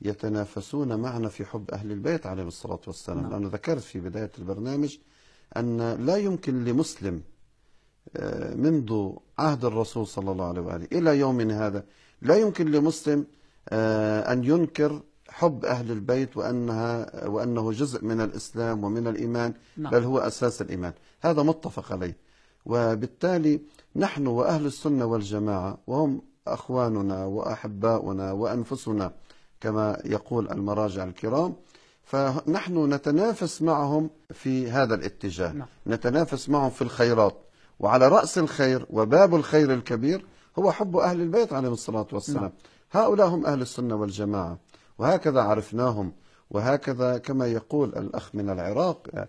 يتنافسون معنا في حب أهل البيت عليهم الصلاة والسلام نعم. لأنا ذكرت في بداية البرنامج أن لا يمكن لمسلم آه، منذ عهد الرسول صلى الله عليه وآله إلى يومنا هذا لا يمكن لمسلم آه، أن ينكر حب أهل البيت وأنها وأنه جزء من الإسلام ومن الإيمان نعم. بل هو أساس الإيمان هذا متفق عليه وبالتالي نحن وأهل السنة والجماعة وهم أخواننا وأحباؤنا وأنفسنا كما يقول المراجع الكرام. فنحن نتنافس معهم في هذا الاتجاه. نعم. نتنافس معهم في الخيرات. وعلى رأس الخير وباب الخير الكبير هو حب أهل البيت عليهم الصلاة والسلام. نعم. هؤلاء هم أهل السنة والجماعة. وهكذا عرفناهم وهكذا كما يقول الأخ من العراق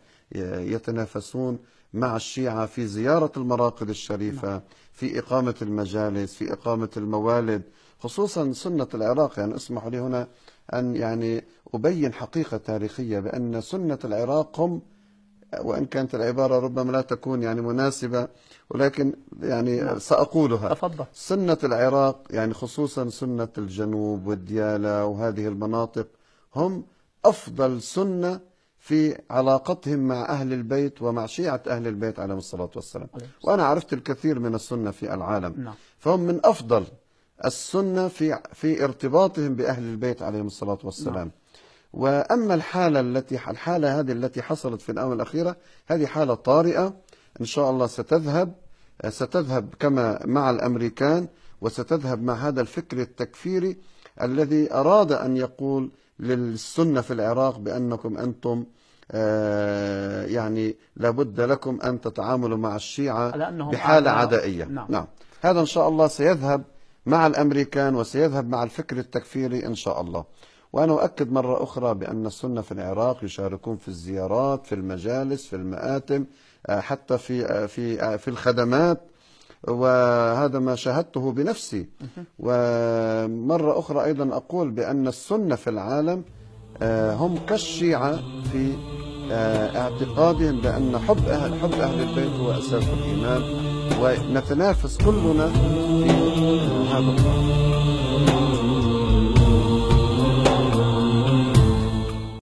يتنافسون مع الشيعة في زيارة المراقد الشريفة في إقامة المجالس في إقامة الموالد خصوصا سنة العراق. يعني اسمحوا لي هنا أن يعني أبين حقيقة تاريخية بأن سنة العراق هم وإن كانت العبارة ربما لا تكون يعني مناسبة ولكن يعني سأقولها. تفضل. سنة العراق يعني خصوصا سنة الجنوب والديالى وهذه المناطق هم أفضل سنة في علاقتهم مع أهل البيت ومع شيعة أهل البيت عليهم الصلاة والسلام. وأنا عرفت الكثير من السنة في العالم. نعم. فهم من أفضل السنة في في ارتباطهم بأهل البيت عليهم الصلاة والسلام. نعم. وأما الحالة التي الحالة هذه التي حصلت في الآونة الأخيرة هذه حالة طارئة. إن شاء الله ستذهب ستذهب كما مع الأمريكان وستذهب مع هذا الفكر التكفيري الذي أراد أن يقول للسنة في العراق بأنكم أنتم آه، يعني لابد لكم أن تتعاملوا مع الشيعة بحالة. عدائية نعم. نعم هذا إن شاء الله سيذهب مع الأمريكان وسيذهب مع الفكر التكفيري إن شاء الله وأنا أؤكد مرة أخرى بأن السنة في العراق يشاركون في الزيارات في المجالس في المآتم آه، حتى في آه، في في الخدمات وهذا ما شاهدته بنفسي. ومرة أخرى أيضا أقول بأن السنة في العالم آه، هم كالشيعة في آه، اعتقادهم بأن حب أهل, حب أهل البيت هو أساس الإيمان ونتنافس كلنا في هذا الطريق